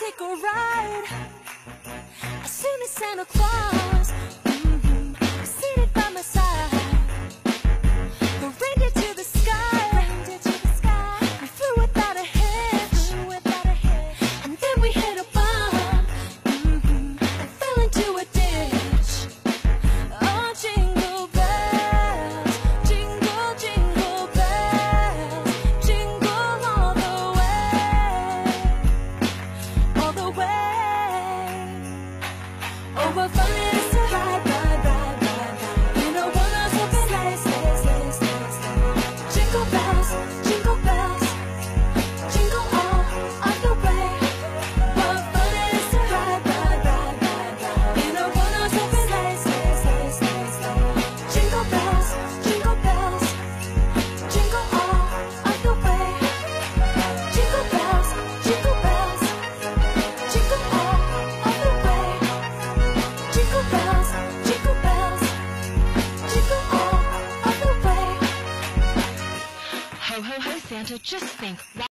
take a ride. as soon as Santa Claus. over. Ho ho ho, Santa, just think.